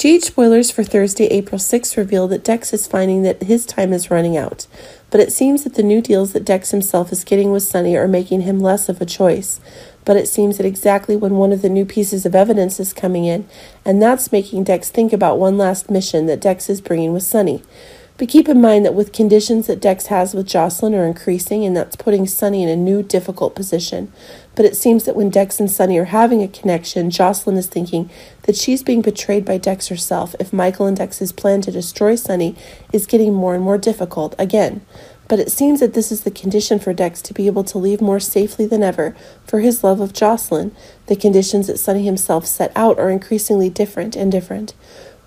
GH spoilers for Thursday, April 6 reveal that Dex is finding that his time is running out, but it seems that the new deals that Dex himself is getting with Sonny are making him less of a choice. But it seems that exactly when one of the new pieces of evidence is coming in, and that's making Dex think about one last mission that Dex is bringing with Sonny. But keep in mind that with conditions that Dex has with Josslyn are increasing, and that's putting Sonny in a new difficult position. But it seems that when Dex and Sonny are having a connection, Josslyn is thinking that she's being betrayed by Dex herself if Michael and Dex's plan to destroy Sonny is getting more and more difficult again. But it seems that this is the condition for Dex to be able to leave more safely than ever for his love of Josslyn. The conditions that Sonny himself set out are increasingly different and different,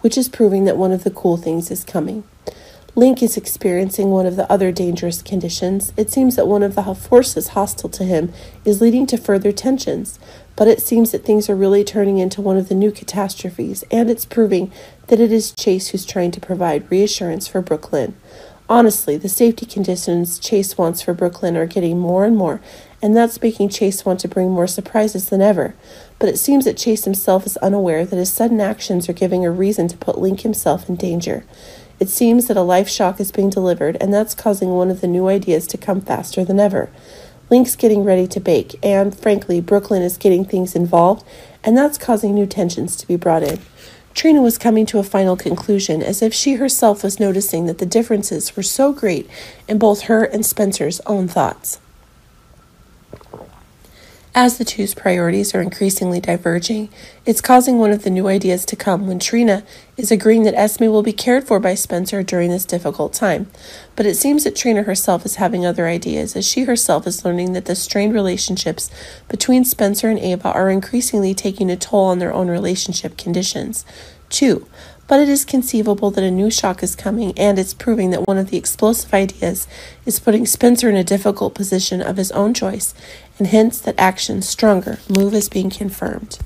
which is proving that one of the cool things is coming. Linc is experiencing one of the other dangerous conditions. It seems that one of the forces hostile to him is leading to further tensions, but it seems that things are really turning into one of the new catastrophes, and it's proving that it is Chase who's trying to provide reassurance for Brook Lynn. Honestly, the safety conditions Chase wants for Brook Lynn are getting more and more, and that's making Chase want to bring more surprises than ever. But it seems that Chase himself is unaware that his sudden actions are giving a reason to put Linc himself in danger. It seems that a life shock is being delivered, and that's causing one of the new ideas to come faster than ever. Linc's getting ready to bake, and frankly, Brook Lynn is getting things involved, and that's causing new tensions to be brought in. Trina was coming to a final conclusion as if she herself was noticing that the differences were so great in both her and Spencer's own thoughts. As the two's priorities are increasingly diverging, it's causing one of the new ideas to come when Trina is agreeing that Esme will be cared for by Spencer during this difficult time. But it seems that Trina herself is having other ideas, as she herself is learning that the strained relationships between Spencer and Ava are increasingly taking a toll on their own relationship conditions. Two, but it is conceivable that a new shock is coming, and it's proving that one of the explosive ideas is putting Spencer in a difficult position of his own choice, and hence that action's stronger move is being confirmed.